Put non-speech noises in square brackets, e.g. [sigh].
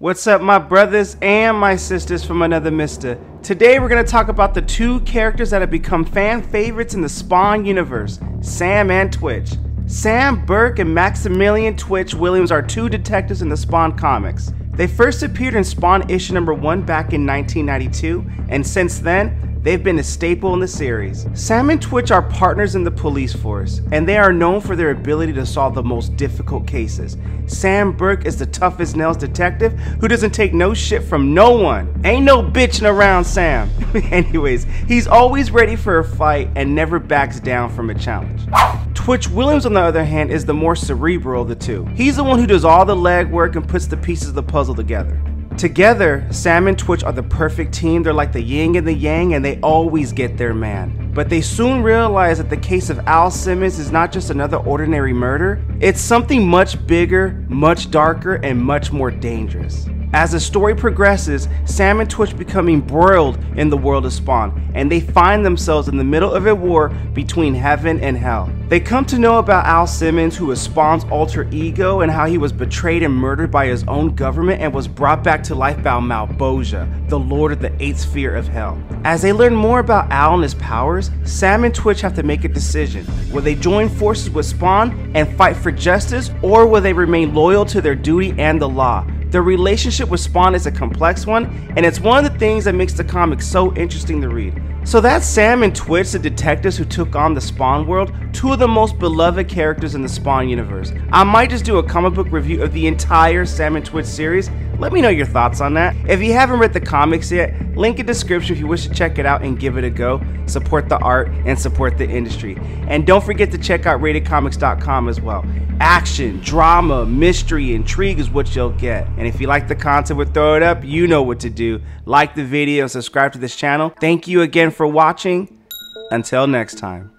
What's up, my brothers and my sisters from another mister? Today, we're going to talk about the two characters that have become fan favorites in the Spawn universe Sam and Twitch. Sam Burke and Maximilian Twitch Williams are two detectives in the Spawn comics. They first appeared in Spawn issue number 1 back in 1992, and since then, They've been a staple in the series. Sam and Twitch are partners in the police force, and they are known for their ability to solve the most difficult cases. Sam Burke is the toughest nails detective who doesn't take no shit from no one. Ain't no bitching around Sam. [laughs] Anyways, he's always ready for a fight and never backs down from a challenge. Twitch Williams, on the other hand, is the more cerebral of the two. He's the one who does all the legwork and puts the pieces of the puzzle together. Together, Sam and Twitch are the perfect team. They're like the yin and the yang, and they always get their man. But they soon realize that the case of Al Simmons is not just another ordinary murder, it's something much bigger, much darker, and much more dangerous. As the story progresses, Sam and Twitch become embroiled in the world of Spawn, and they find themselves in the middle of a war between heaven and hell. They come to know about Al Simmons, who is Spawn's alter ego, and how he was betrayed and murdered by his own government and was brought back to life by Malebolgia, the lord of the eighth sphere of hell. As they learn more about Al and his powers, Sam and Twitch have to make a decision. Will they join forces with Spawn and fight for justice, or will they remain loyal to their duty and the law? The relationship with Spawn is a complex one, and it's one of the things that makes the comic so interesting to read. So that's Sam and Twitch, the detectives who took on the Spawn world, two of the most beloved characters in the Spawn universe. I might just do a comic book review of the entire Sam and Twitch series. Let me know your thoughts on that. If you haven't read the comics yet, link in description if you wish to check it out and give it a go. Support the art and support the industry. And don't forget to check out ratedcomics.com as well. Action, drama, mystery, intrigue is what you'll get. And if you like the content with Throw It Up, you know what to do. Like the video subscribe to this channel. Thank you again for watching. Until next time.